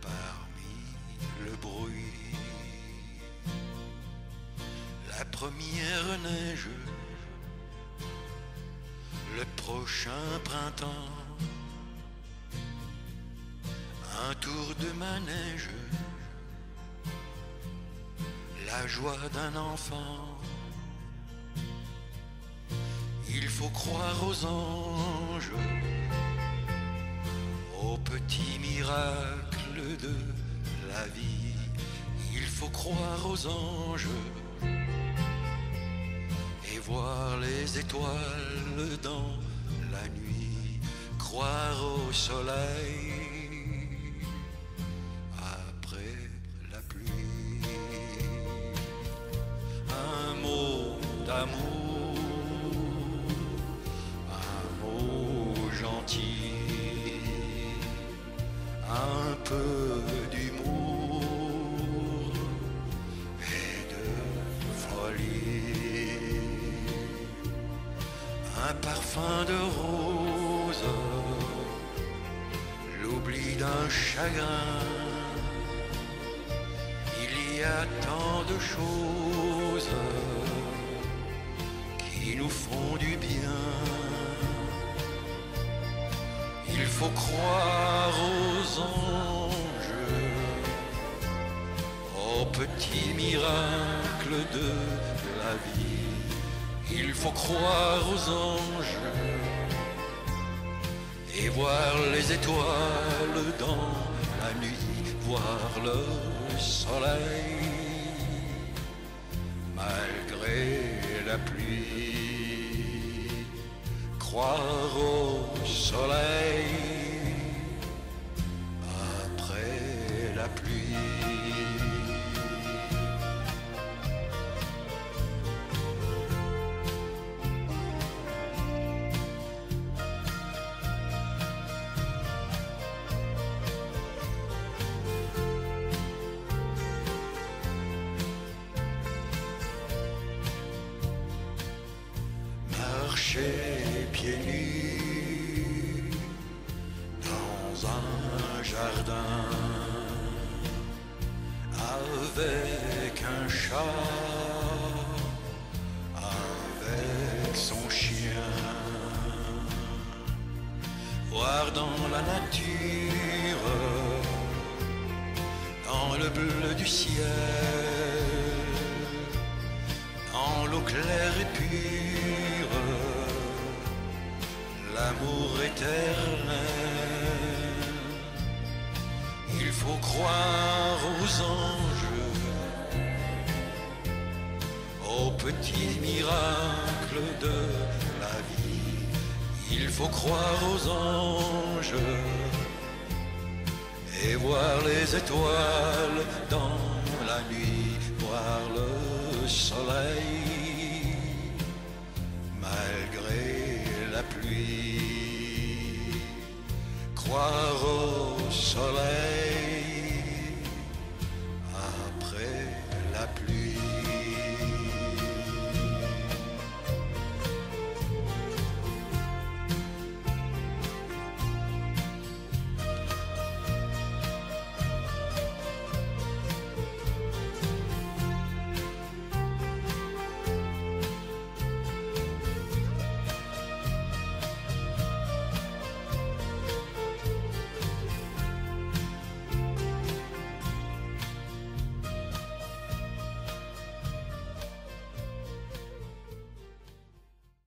parmi le bruit. La première neige, le prochain printemps, un tour de manège, la joie d'un enfant. Il faut croire aux anges de la vie. Il faut croire aux anges et voir les étoiles dans la nuit, croire au soleil après la pluie. Un mot d'amour, peu d'humour et de folie. Un parfum de rose, l'oubli d'un chagrin. Il y a tant de choses qui nous font du bien. Il faut croire aux anges, aux petits miracles de la vie. Il faut croire aux anges et voir les étoiles dans la nuit, voir le soleil malgré la pluie. Croire au soleil après la pluie. Pieds nus dans un jardin avec un chat, avec son chien, voir dans la nature, dans le bleu du ciel en l'eau claire et pure, l'amour éternel. Il faut croire aux anges, aux petits miracles de la vie. Il faut croire aux anges et voir les étoiles au soleil